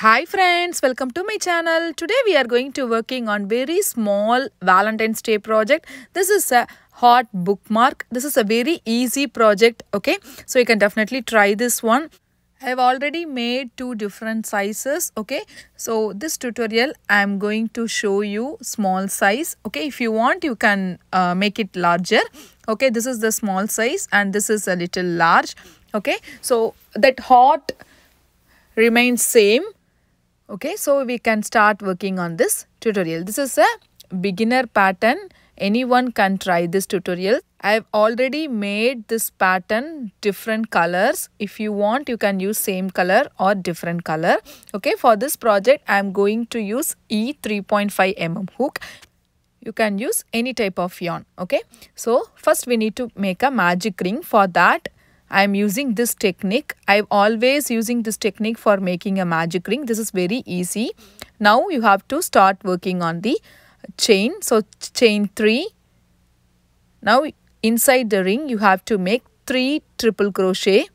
Hi friends, welcome to my channel. Today we are going to working on very small Valentine's Day project. This is a hot bookmark. This is a very easy project, okay? So you can definitely try this one. I have already made two different sizes, okay? So this tutorial I am going to show you small size, okay? If you want you can uh, make it larger, okay? This is the small size and this is a little large, okay? So that hot remains same okay so we can start working on this tutorial. This is a beginner pattern. Anyone can try this tutorial. I have already made this pattern different colors. If you want you can use same color or different color. Okay for this project i am going to use e 3.5 mm hook. You can use any type of yarn. Okay so first we need to make a magic ring. For that I am using this technique. I am always using this technique for making a magic ring. This is very easy. Now you have to start working on the chain. So chain 3. Now inside the ring you have to make 3 triple crochet.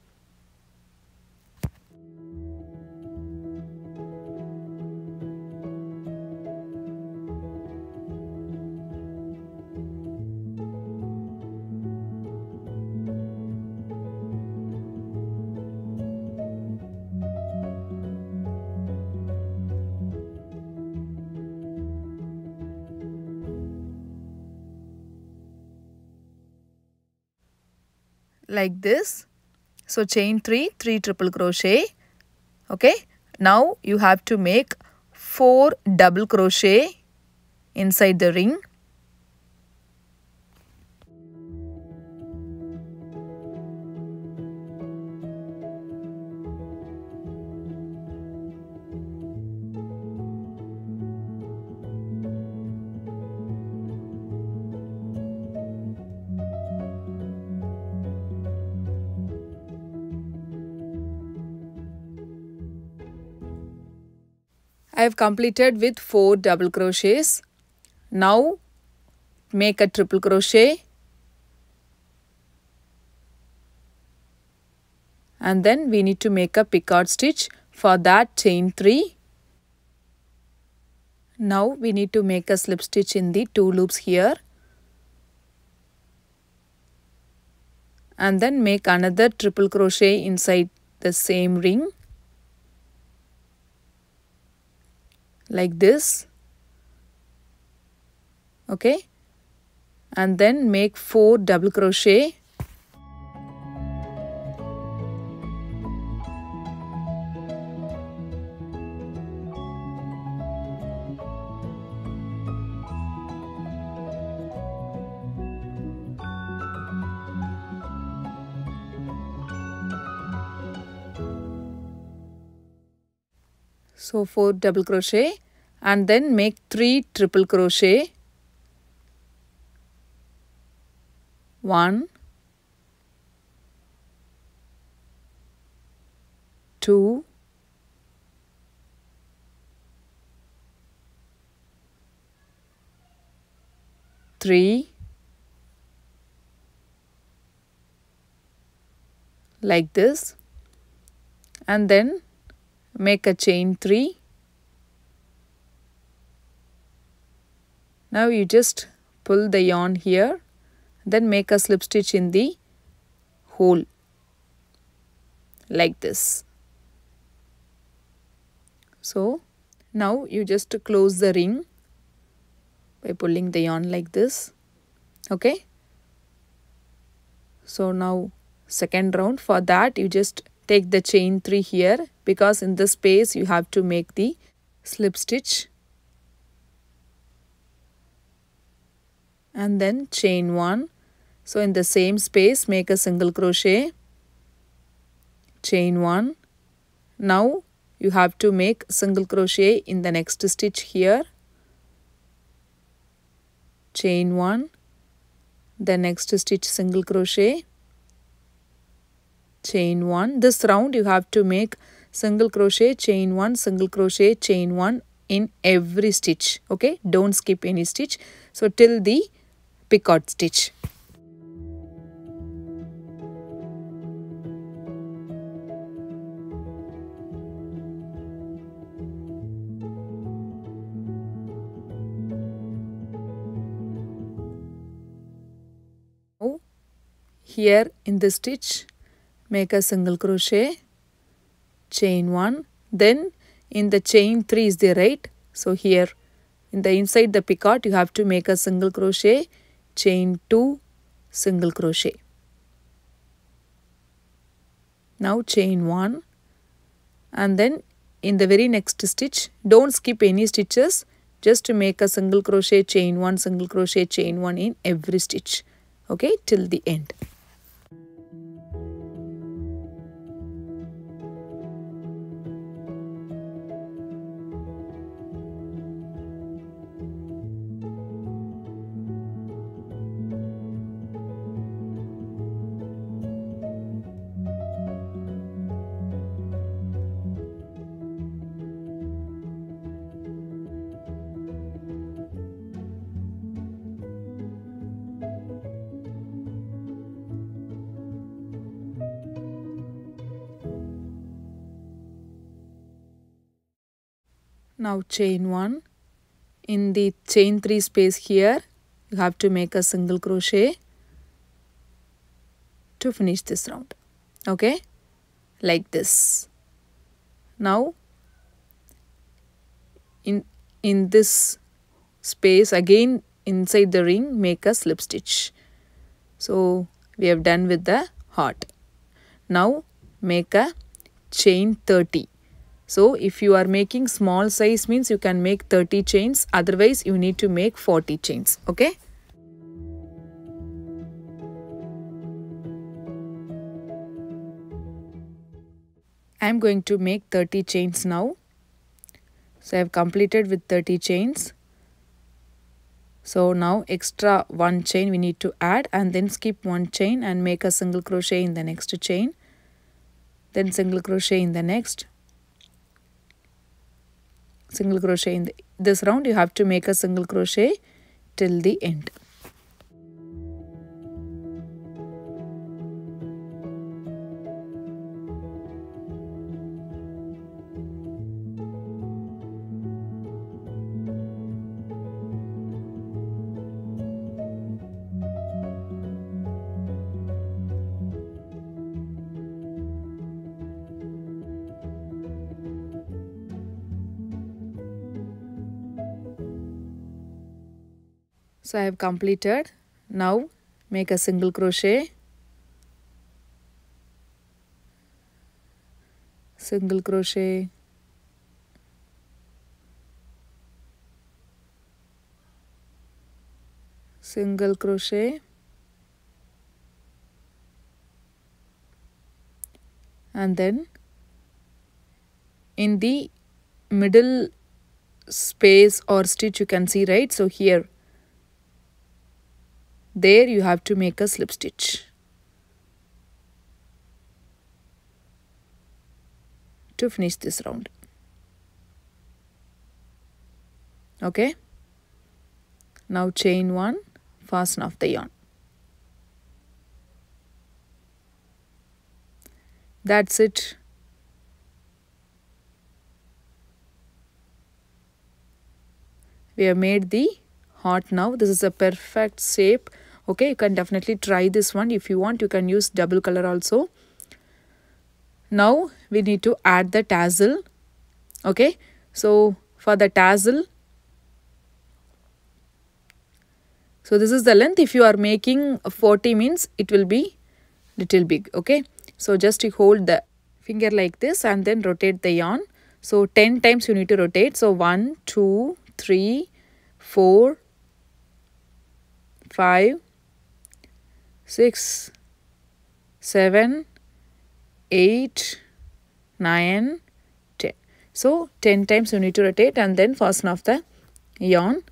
Like this. So chain 3 3 triple crochet. Okay. Now you have to make 4 double crochet inside the ring I have completed with 4 double crochets. Now make a triple crochet and then we need to make a picot stitch for that chain 3. Now we need to make a slip stitch in the two loops here and then make another triple crochet inside the same ring like this okay? And then make 4 double crochet so 4 double crochet and then make 3 triple crochet. 1 2 3 like this. And then make a chain 3 now you just pull the yarn here. Then make a slip stitch in the hole. Like this. So now you just close the ring by pulling the yarn like this. Okay? So now second round. For that you just take the chain 3 here because in this space you have to make the slip stitch and then chain 1 so in the same space make a single crochet chain 1 now you have to make single crochet in the next stitch here chain 1 the next stitch single crochet chain 1 this round you have to make single crochet chain one single crochet chain one in every stitch okay? Don't skip any stitch. So till the picot stitch. Here in the stitch make a single crochet chain 1 then in the chain 3 is the right. So here in the inside the picot you have to make a single crochet. Chain 2 single crochet. Now chain 1 and then in the very next stitch don't skip any stitches. Just to make a single crochet chain 1 single crochet chain 1 in every stitch. Okay till the end now chain 1 in the chain 3 space here you have to make a single crochet to finish this round. Okay? Like this. Now in in this space again inside the ring make a slip stitch. So we have done with the heart. Now make a chain 30 so if you are making small size means you can make 30 chains otherwise you need to make 40 chains okay. I am going to make 30 chains now. So I have completed with 30 chains. So now extra one chain we need to add and then skip one chain and make a single crochet in the next chain. Then single crochet in the next single crochet in the, this round you have to make a single crochet till the end so I have completed. Now make a single crochet. Single crochet. Single crochet. And then in the middle space or stitch you can see right? So here there you have to make a slip stitch. To finish this round. Okay? Now chain one fasten off the yarn. That's it. We have made the heart now. This is a perfect shape okay you can definitely try this one. If you want you can use double color also. Now we need to add the tassel. Okay so for the tassel so this is the length. If you are making 40 means it will be little big. Okay so just hold the finger like this and then rotate the yarn. So 10 times you need to rotate. So 1 2 3 4 5 6 7 8 9 10 so 10 times you need to rotate and then fasten off the yarn.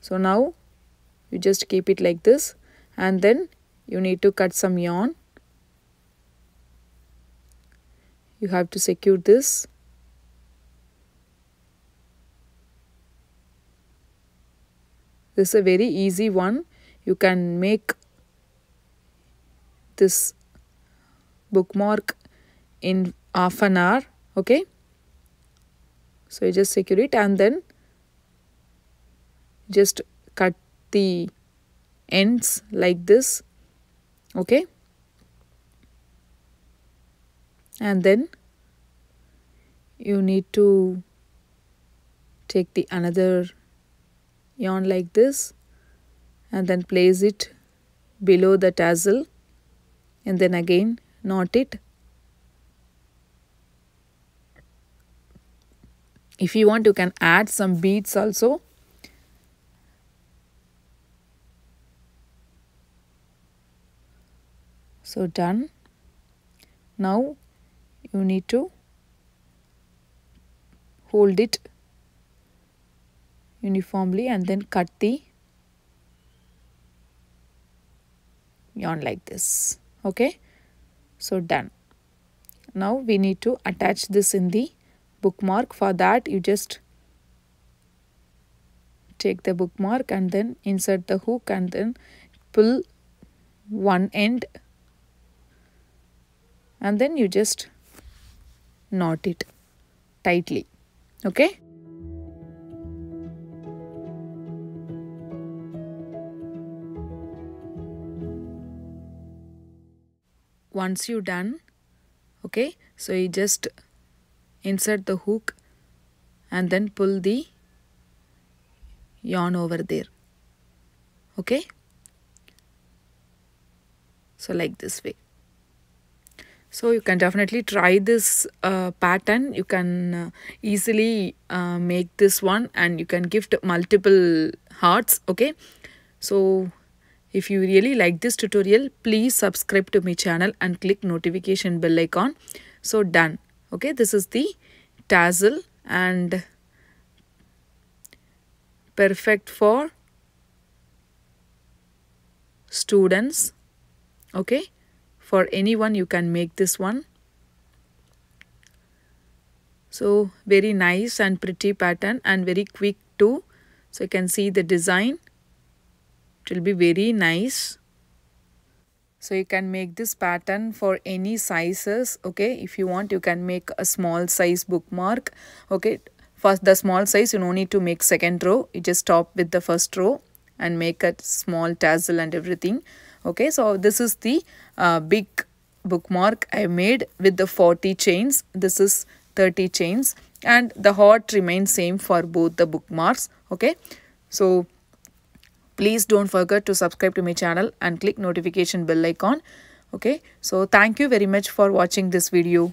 So now you just keep it like this and then you need to cut some yarn. You have to secure this. This is a very easy one you can make this bookmark in half an hour okay? So you just secure it and then just cut the ends like this okay? And then you need to take the another yarn like this and then place it below the tassel and then again knot it. If you want you can add some beads also. So done. Now you need to hold it uniformly and then cut the yarn like this. Okay? So done. Now we need to attach this in the bookmark. For that you just take the bookmark and then insert the hook and then pull one end. And then you just knot it tightly. Okay once you done okay? So you just insert the hook and then pull the yarn over there okay? So like this way. So you can definitely try this uh, pattern. You can uh, easily uh, make this one and you can gift multiple hearts okay? So if you really like this tutorial please subscribe to my channel and click notification bell icon. So done. Okay this is the tassel and perfect for students. Okay for anyone you can make this one. So very nice and pretty pattern and very quick too. So you can see the design it will be very nice. So you can make this pattern for any sizes okay? If you want you can make a small size bookmark okay? First the small size you no need to make second row. You just stop with the first row and make a small tassel and everything okay? So this is the uh, big bookmark i made with the 40 chains. This is 30 chains. And the heart remains same for both the bookmarks okay? So please don't forget to subscribe to my channel and click notification bell icon. Okay? So thank you very much for watching this video